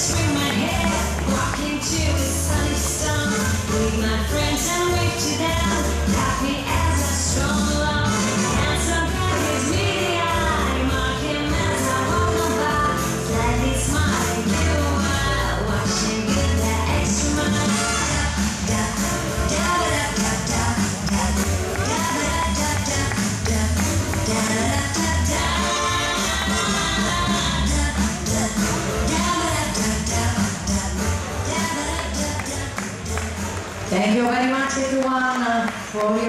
see sing Thank you very much everyone uh, for your